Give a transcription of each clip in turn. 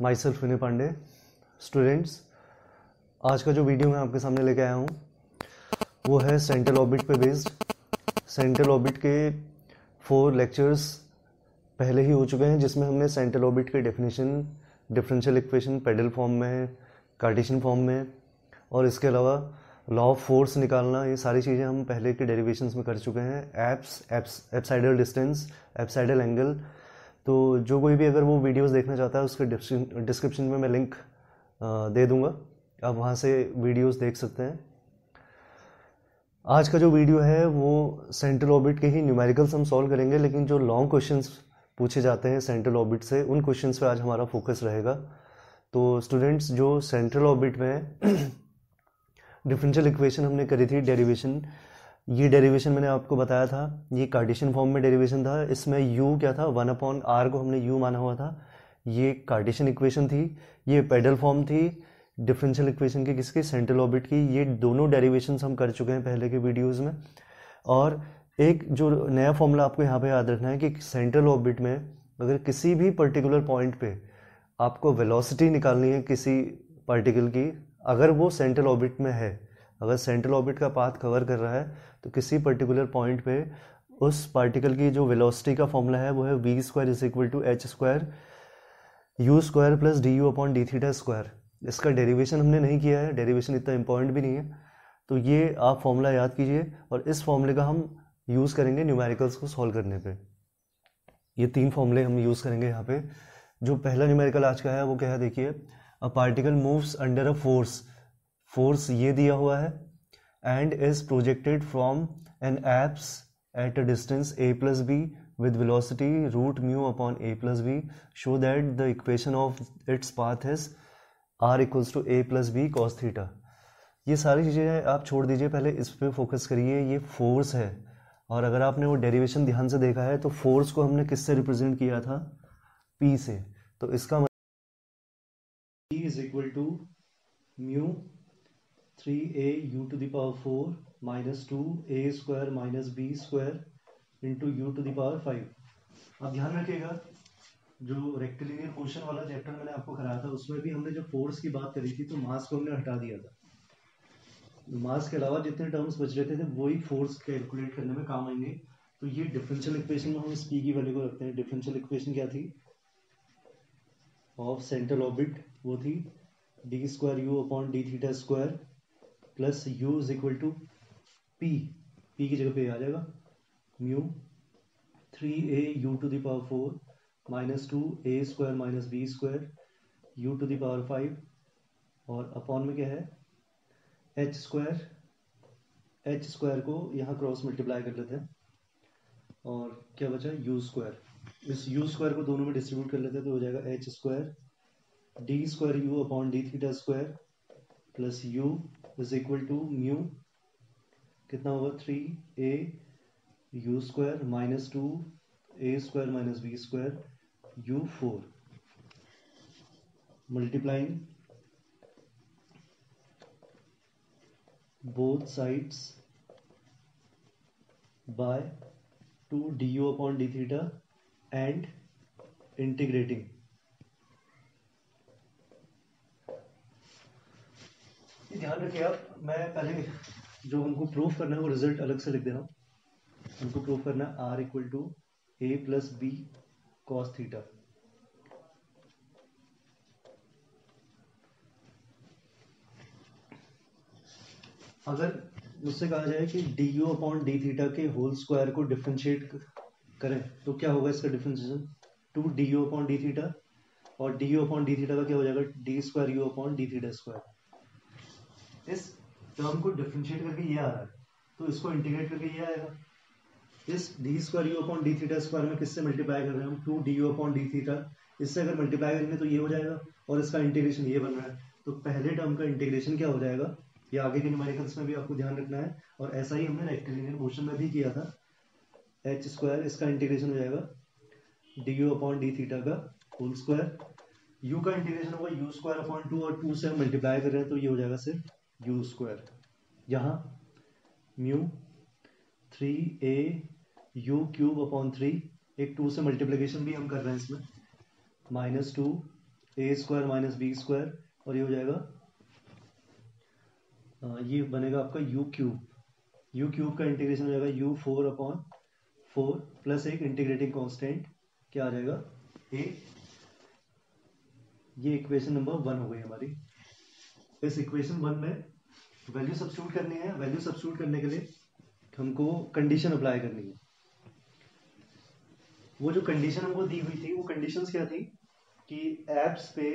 My self Vinay Pandey students आज का जो वीडियो मैं आपके सामने लेके आया हूँ वो है सेंट्रल ऑबिट पे बेस्ड सेंट्रल ऑबिट के फोर लेक्चर्स पहले ही हो चुके हैं जिसमें हमने सेंट्रल ऑबिट के definition differential equation pedal form में कार्टेशियन फॉर्म में और इसके अलावा लॉ ऑफ़ फोर्स निकालना ये सारी चीज़ें हम पहले के डेरिवेशंस में कर चुके हैं apse apse apsidal distance apsidal angle तो जो कोई भी अगर वो वीडियोस देखना चाहता है, उसके डिस्क्रिप्शन में मैं लिंक दे दूँगा। आप वहाँ से वीडियोस देख सकते हैं। आज का जो वीडियो है, वो सेंट्रल ऑबिट के ही न्यूमेरिकल्स हम सॉल्व करेंगे, लेकिन जो लॉन्ग क्वेश्चंस पूछे जाते हैं सेंट्रल ऑबिट से, उन क्वेश्चंस पे आज हमारा फोकस रहेगा। तो स्टूडेंट्स, जो सेंट्रल ऑबिट में डिफरेंशियल इक्वेशन हमने करी थी, डेरिवेशन ये डेरिवेशन मैंने आपको बताया था, ये कार्टेशियन फॉर्म में डेरिवेशन था, इसमें यू क्या था? वन अपॉन आर को हमने यू माना हुआ था। ये कार्टेशियन इक्वेशन थी, ये पेडल फॉर्म थी डिफरेंशियल इक्वेशन की किसकी? सेंट्रल ऑर्बिट की। ये दोनों डेरिवेशन हम कर चुके हैं पहले के वीडियोज़ में। और एक जो नया फॉर्मूला आपको यहाँ पे याद रखना है कि सेंट्रल ऑर्बिट में अगर किसी भी पर्टिकुलर पॉइंट पे आपको वेलोसिटी निकालनी है किसी पार्टिकल की, अगर वो सेंट्रल ऑर्बिट में है अगर सेंट्रल ऑर्बिट का पाथ कवर कर रहा है तो किसी पर्टिकुलर पॉइंट पे उस पार्टिकल की जो वेलोसिटी का फॉर्मूला है, वो है V square is equal to H square U square plus D U upon D theta square इसका डेरिवेशन हमने नहीं किया है डेरिवेशन इतना इंपॉर्टेंट भी नहीं है। तो ये आप फॉर्मूला याद कीजिए और इस फॉर्मूले का हम यूज़ करेंगे न्यूमेरिकल्स को सॉल्व करने पे। ये तीन फॉर्मूले हम यूज़ करेंगे यहाँ पे। जो पहला न्यूमेरिकल आज का है, वो क्या है, देखिए a particle moves under a force force ये दिया हुआ है and is projected from an apse at a distance A plus B with velocity root mu upon a plus b. Show that the equation of its path is R equals to A plus B cos theta ये सारी चीज़ें आप छोड़ दीजिए, पहले इस पर focus करिए, ये फोर्स है। और अगर आपने वो डेरिवेशन ध्यान से देखा है तो फोर्स को हमने किससे रिप्रेजेंट किया था? पी से। तो इसका मतलब is equal to mu three A U to the power four minus two A square minus B square into U to the power five अब ध्यान रखिएगा, जो रेक्टिलिनियर पोर्शन वाला चैप्टर मैंने आपको कराया था, उसमें भी हमने जो फोर्स की बात करी थी तो मास को हमने हटा दिया था। मास के अलावा जितने टर्म्स बच रहे थे, वही फोर्स कैलकुलेट करने में काम आएँगे। तो ये डिफरेंशियल इक्वेशन में हम इस पी की वैल्यू को रखते हैं। डिफरेंशियल इक्वेशन क्या थी? ऑफ़ सेंट्रल ऑर्बिट वो थी D square U upon D theta square plus U is equal to P P की जगह पे आ जाएगा। Mu three A U to the power four minus two A square minus B square U to the power five और upon में क्या है? H square H square को यहाँ क्रॉस मल्टीप्लाई कर लेते हैं। और क्या बचा? यू स्क्वायर इस यू स्क्वायर को दोनों में डिस्ट्रीब्यूट कर लेते हैं तो हो जाएगा H square D square U upon D theta square plus U is equal to mu कितना होगा? Three A U square minus two A square minus B square U four multiplying both sides by two D U upon D theta and integrating ध्यान रखिए आप, मैं पहले जो हमको proof करना है वो रिज़ल्ट अलग से लिख दे रहा हूँ। हमको प्रूफ करना है R equal to A plus B cos theta अगर मुझसे कहा जाए कि D U upon D theta के होल स्क्वायर को डिफ्रेंशिएट करें तो क्या होगा इसका differentiation two D U upon D theta और D U upon D theta का क्या हो जाएगा? D square U upon D theta square इस टर्म को डिफ्रेंशिएट करके ये आ रहा है तो इसको इंटीग्रेट करके ये आएगा। इस D square U upon D theta square में किससे मल्टीप्लाई कर रहे हैं हम? Two D U upon D theta इससे अगर मल्टीप्लाई करेंगे तो ये हो जाएगा और इसका इंटीग्रेशन ये बन रहा है। तो पहले टर्म का इंटीग्रेशन क्या हो जाएगा? ये आगे के न्यूमेरिकल्स में भी आपको ध्यान रखना है और ऐसा ही हमने रेक्टिलिनियर मोशन में भी किया था। एच स्क्वायर इसका इंटीग्रेशन हो जाएगा D U upon D theta का होल स्क्वायर यू का इंटीग्रेशन होगा यू स्क्वायर अपॉन टू और टू से हम मल्टीप्लाई कर रहे हैं तो ये हो जाएगा सिर्फ़ यू स्क्वायर यहाँ mu three A U cube upon three एक टू से मल्टीप्लीकेशन भी हम कर रहे हैं इसमें। Minus two A square minus B square और ये हो जाएगा ये बनेगा आपका यू क्यूब यू क्यूब का इंटीग्रेशन हो जाएगा U four upon four plus एक इंटीग्रेटिंग कांस्टेंट क्या आ जाएगा? ए ये इक्वेशन नंबर वन हो गई हमारी। इस इक्वेशन वन में वैल्यू सब्सिट्यूट करनी है, वैल्यू सब्सिट्यूट करने के लिए हमको कंडीशन अप्लाई करनी है। वो जो कंडीशन हमको दी हुई थी, वो कंडीशंस क्या थी? कि एप्स पे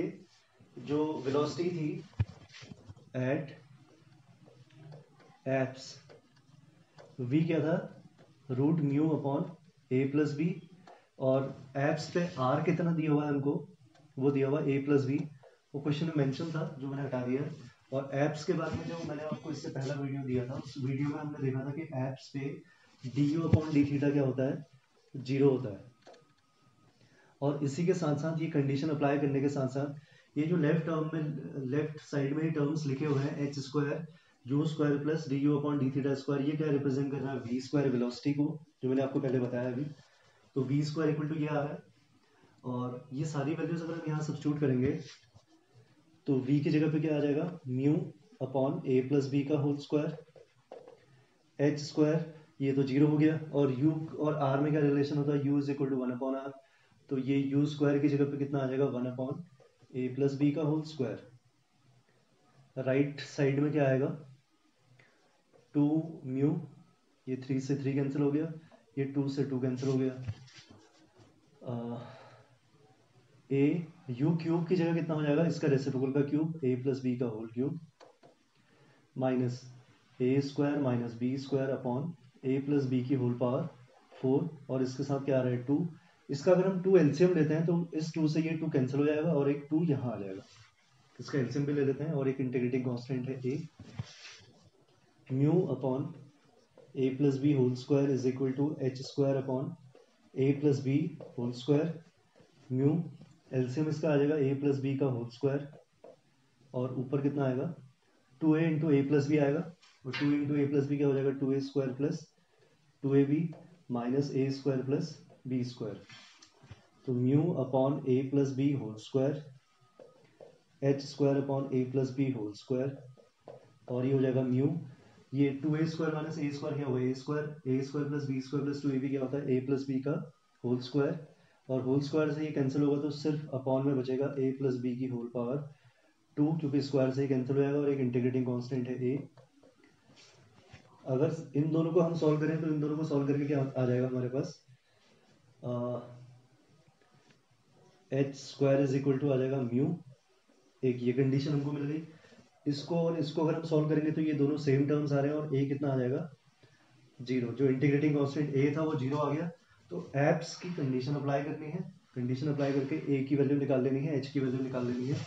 जो वेलोसिटी थी एट एप्स वी क्या था? Root mu upon A plus B और एप्स पे आर कितना दिया हुआ है हमको? वो दिया हुआ ए प्लस बी वो क्वेश्चन में मेंशन था, जो मैंने हटा दिया। और एप्स के बारे में जो मैंने आपको इससे पहला वीडियो दिया था, उस वीडियो में हमने देखा था कि एप्स पे D U upon D theta क्या होता है? ज़ीरो होता है। और इसी के साथ साथ ये कंडीशन अप्लाई करने के साथ साथ ये जो लेफ़्ट टर्म में लेफ़्ट साइड में टर्म्स लिखे हुए हैं H square U square plus D U upon D theta square ये क्या रिप्रेजेंट कर रहा है? वी स्क्वायर वेलोसिटी को, जो मैंने आपको पहले बताया अभी। तो वी स्क्वायर इक्वल टू ये आ रहा है। और ये सारी वैल्यूज़ अगर हम यहाँ सब्सिट्यूट करेंगे तो v की जगह पे क्या आ जाएगा? Mu upon A plus B का होल स्क्वायर एच स्क्वायर ये तो ज़ीरो हो गया। और u और r में क्या रिलेशन होता है? u is equal to one upon R तो ये u स्क्वायर की जगह पे कितना आ जाएगा? One upon a plus b का होल स्क्वायर राइट साइड में क्या आएगा? टू म्यू ये थ्री से थ्री कैंसिल हो गया। ये टू से टू कैंसिल हो गया। ए यू क्यूब की जगह कितना हो जाएगा? इसका रेसिप्रोकल का क्यूब ए प्लस बी का whole cube minus a square minus b square upon a plus b की होल पावर फोर और इसके साथ क्या आ रहा है? टू इसका अगर हम टू एल्सियम लेते हैं तो इस टू से ये टू कैंसिल हो जाएगा और एक टू यहाँ आ जाएगा। इसका एल्सियम भी ले लेते हैं और एक इंटीग्रेटिंग कॉन्स्टेंट है a mu upon a plus b whole square is equal to h square upon a plus b whole square mu LCM इसका आ जाएगा ए प्लस बी का होल स्क्वायर और ऊपर कितना आएगा? Two a into a plus b आएगा। और two into a plus b क्या हो जाएगा? Two a square plus two a b minus a square plus b square तो mu upon a plus b whole square h square upon a plus b whole square और ये हो जाएगा mu ये two a square minus a square क्या होगा a square a square plus b square plus two a b क्या होता है? ए प्लस बी का होल स्क्वायर और होल स्क्वायर से ये कैंसिल होगा तो सिर्फ़ अपॉन में बचेगा ए प्लस बी की होल पावर टू क्योंकि स्क्वायर से ही कैंसिल हो जाएगा और एक इंटीग्रेटिंग कांस्टेंट है ए अगर इन दोनों को हम सॉल्व करें तो इन दोनों को सॉल्व करके क्या आ जाएगा हमारे पास? H square is equal to आ जाएगा म्यू एक ये कंडीशन हमको मिल गई। इसको और इसको अगर हम सॉल्व करेंगे तो ये दोनों सेम टर्म्स आ रहे हैं और ए कितना आ जाएगा? ज़ीरो जो इंटीग्रेटिंग कांस्टेंट ए था वो ज़ीरो आ गया। तो एप्स की कंडीशन अप्लाई करनी है कंडीशन अप्लाई करके ए की वैल्यू निकाल लेनी है एच की वैल्यू निकाल लेनी है,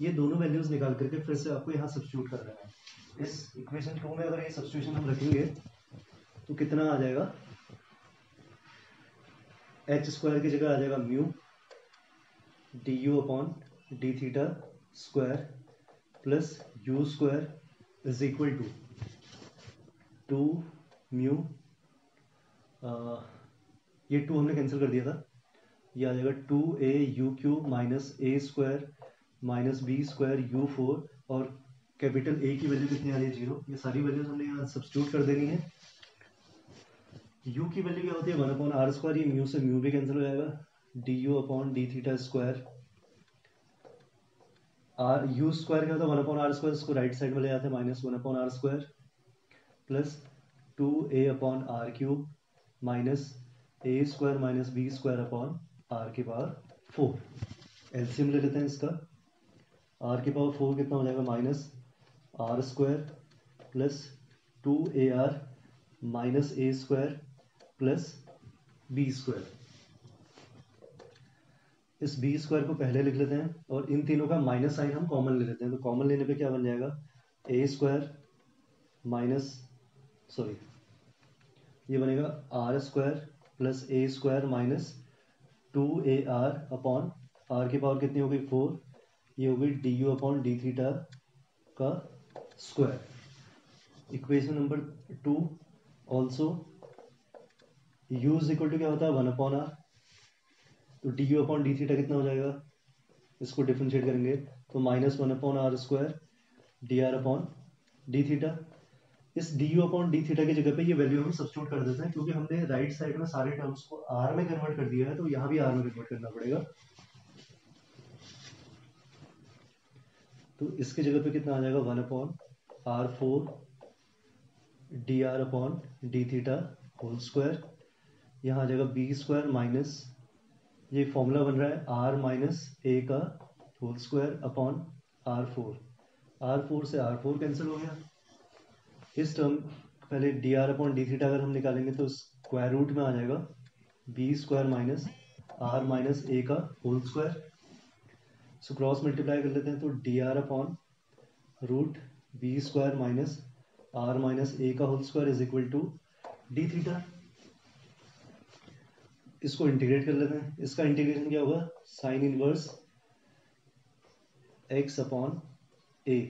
ये दोनों वैल्यूज़ निकाल करके फिर से आपको यहाँ सब्सिट्यूट कर देना है। इस इक्वेशन टू में अगर ये सब्सिट्यूशन हम रखेंगे तो कितना आ जाएगा? एच स्क्वायर की जगह आ जाएगा mu d u upon d theta square plus u square is equal to two mu ये टू हमने कैंसिल कर दिया था। ये आ जाएगा two a u cube minus a square minus b square u four और कैपिटल ए की वैल्यू कितनी आ रही है ज़ीरो ये सारी वैल्यूज़ हमने यहाँ सब्सिट्यूट कर देनी है। यू की वैल्यू क्या होती है? वन अपॉन आर स्क्वायर ये म्यू से म्यू भी कैंसिल हो जाएगा। D u upon d theta square r u square क्या होता है? वन अपॉन आर स्क्वायर इसको राइट साइड में ले जाते हैं minus one upon r square plus two a upon r cube minus a square minus b square upon r के power four LCM ले लेते हैं इसका। आर के पावर फोर कितना हो जाएगा? Minus r square plus two a r minus a square plus b square इस बी स्क्वायर को पहले लिख लेते हैं और इन तीनों का माइनस साइन हम कॉमन ले लेते हैं। तो कॉमन लेने पे क्या बन जाएगा? ए स्क्वायर माइनस सॉरी ये बनेगा r square plus a square minus two a r upon r की पावर कितनी होगी? फोर ये होगी d u upon d theta का square equation number two also u is equal to क्या होता है? वन अपॉन आर तो d u upon d theta कितना हो जाएगा? इसको डिफ्रेंशिएट करेंगे। तो minus one upon r square d r upon d theta इस d u upon d theta की जगह पे ये वैल्यू हम सब्सिट्यूट कर देते हैं, क्योंकि हमने राइट साइड में सारे टर्म्स को आर में कन्वर्ट कर दिया है तो यहाँ भी आर में कन्वर्ट करना पड़ेगा। तो इसकी जगह पे कितना आ जाएगा? One upon r four d r upon d theta whole square यहाँ आ जाएगा बी स्क्वायर माइनस ये फॉर्मूला बन रहा है आर माइनस ए का whole square upon r four r four से आर फोर कैंसिल हो गया। इस टर्म पहले d r upon d theta अगर हम निकालेंगे तो स्क्वायर रूट में आ जाएगा। B square minus r minus a का whole square so cross multiply कर लेते हैं तो d r upon root b square minus r minus a का whole square is equal to d theta इसको इंटीग्रेट कर लेते हैं। इसका इंटीग्रेशन क्या होगा? Sine inverse x upon a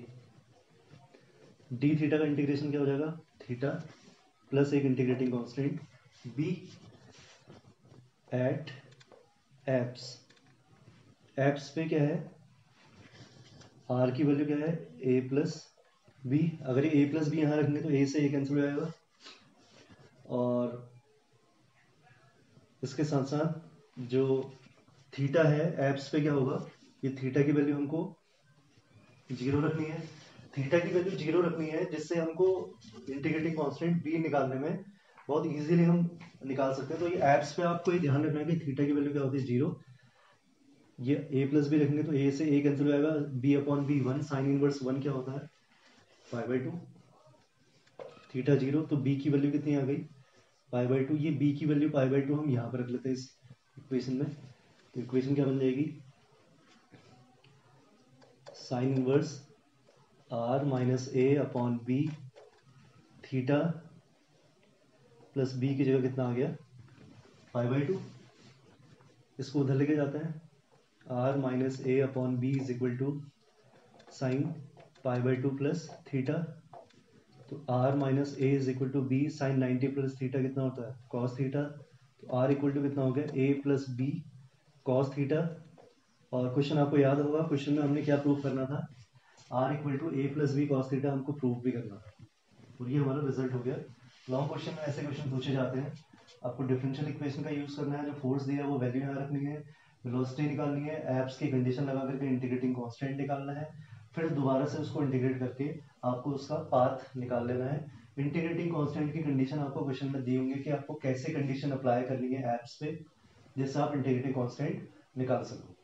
d theta का इंटीग्रेशन क्या हो जाएगा? थीटा प्लस एक integrating constant B at apps apps पे क्या है? आर की वैल्यू क्या है? ए प्लस बी अगर ये ए प्लस बी यहाँ रखेंगे तो ए से ए कैंसिल हो जाएगा। और इसके साथ साथ जो थीटा है एप्स पे क्या होगा? ये थीटा की वैल्यू हमको ज़ीरो रखनी है। थीटा की वैल्यू ज़ीरो रखनी है, जिससे हमको इंटीग्रेटिंग कांस्टेंट बी निकालने में बहुत इजीली हम निकाल सकते हैं। तो ये एप्स पे आपको ये ध्यान रखना है कि थीटा की वैल्यू क्या होती है? ज़ीरो ये ए प्लस बी रखेंगे तो ए से ए कैंसिल हो जाएगा। B upon b one sine inverse one क्या होता है? Five by two theta zero तो बी की वैल्यू कितनी आ गई? फाइव बाई टू ये बी की वैल्यू पाई बाई टू हम यहाँ पर रख लेते हैं इस इक्वेशन में। तो इक्वेशन क्या बन जाएगी? Sine inverse r minus a upon b theta plus b की जगह कितना आ गया? फाइव बाई टू इसको उधर लेके जाते हैं। R minus a upon b is equal to sine pi by two plus theta तो r minus a is equal to b sine ninety plus theta कितना होता है? कॉस थीटा तो आर इक्वल टू कितना हो गया? A plus b cos theta और question आपको याद होगा क्वेश्चन में हमने क्या प्रूव करना था? R equal to a plus b cos theta हमको प्रूव भी करना था और ये हमारा रिज़ल्ट हो गया। लॉन्ग क्वेश्चन में ऐसे क्वेश्चन पूछे जाते हैं। आपको डिफरेंशियल इक्वेशन का यूज़ करना है। जो फोर्स दिया है वो वैल्यू यहाँ रखनी है। वेलोसिटी निकालनी है। एप्स की कंडीशन लगा करके इंटीग्रेटिंग कॉन्स्टेंट निकालना है। फिर दोबारा से उसको इंटीग्रेट करके आपको उसका पाथ निकाल लेना है। इंटीग्रेटिंग कॉन्स्टेंट की कंडीशन आपको क्वेश्चन में दी होंगे कि आपको कैसे कंडीशन अप्लाई करनी है एप्स पे, जिससे आप इंटीग्रेटिंग कॉन्स्टेंट निकाल सको।